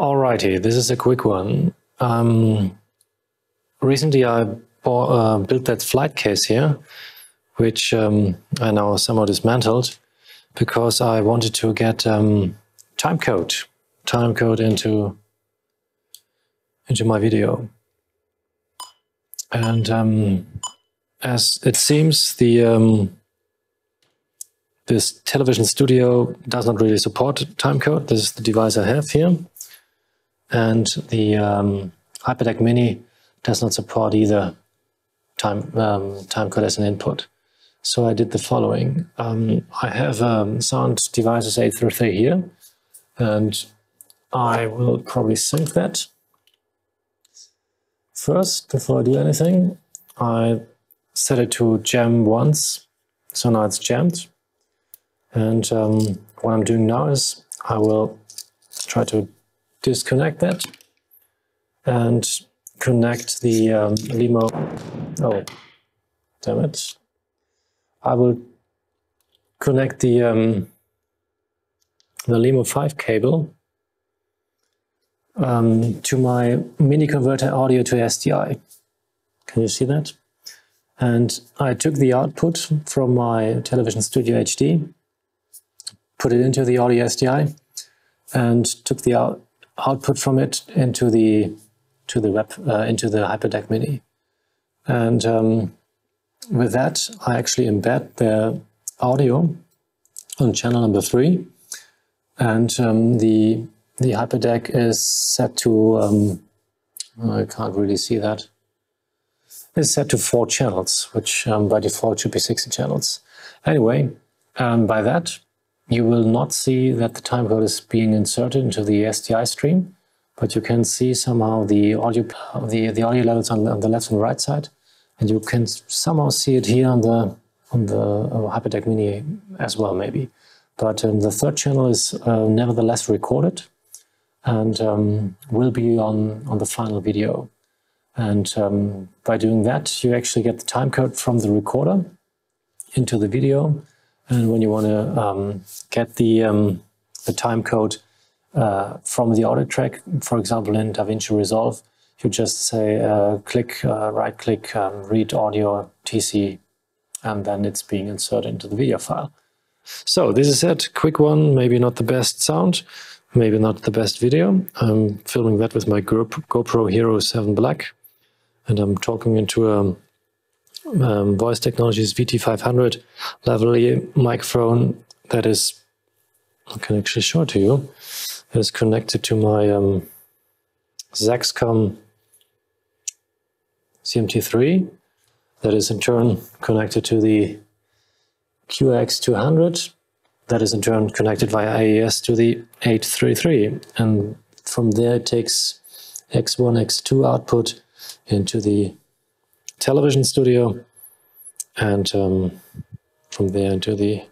Alrighty, this is a quick one. Um, recently I bought, uh, built that flight case here, which um, I now somehow dismantled because I wanted to get um, timecode, timecode into into my video. And um, as it seems, the um, this television studio does not really support timecode. This is the device I have here. And the um, HyperDeck Mini does not support either time um, timecode as an input. So I did the following. Um, I have um, sound devices 833 here, and I will probably sync that. First, before I do anything, I set it to jam once, so now it's jammed. And um, what I'm doing now is I will try to disconnect that and connect the um, LEMO. Oh, damn it. I will connect the um, the LEMO 5 cable um, to my mini converter audio to SDI. Can you see that? And I took the output from my Television Studio HD put it into the audio SDI and took the out, output from it into the to the web uh, into the HyperDeck Mini. And um, with that, I actually embed the audio on channel number three, and um, the the HyperDeck is set to um, I can't really see that. It's set to four channels, which um, by default should be 60 channels. Anyway, um, by that, you will not see that the timecode is being inserted into the SDI stream, but you can see somehow the audio, the, the audio levels on the, on the left and right side, and you can somehow see it here on the on the uh, HyperDeck Mini as well, maybe. But um, the third channel is uh, nevertheless recorded and um, will be on, on the final video. And um, by doing that, you actually get the timecode from the recorder into the video and when you want to um, get the, um, the time code uh, from the audio track, for example, in DaVinci Resolve, you just say uh, click, uh, right click, um, read audio TC, and then it's being inserted into the video file. So this is it, quick one, maybe not the best sound, maybe not the best video. I'm filming that with my GoPro Hero 7 Black, and I'm talking into a um, Voice Technologies VT500 lavalier microphone that is, I can actually show it to you, is connected to my um, Zaxcom ZMT3 that is in turn connected to the QRX200 that is in turn connected via AES to the 833 and from there it takes X1, X2 output into the television studio and um, from there into the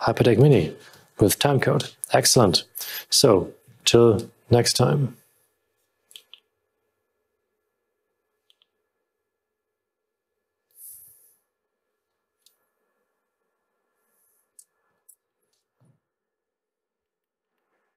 HyperDeck Mini with timecode. Excellent. So, till next time.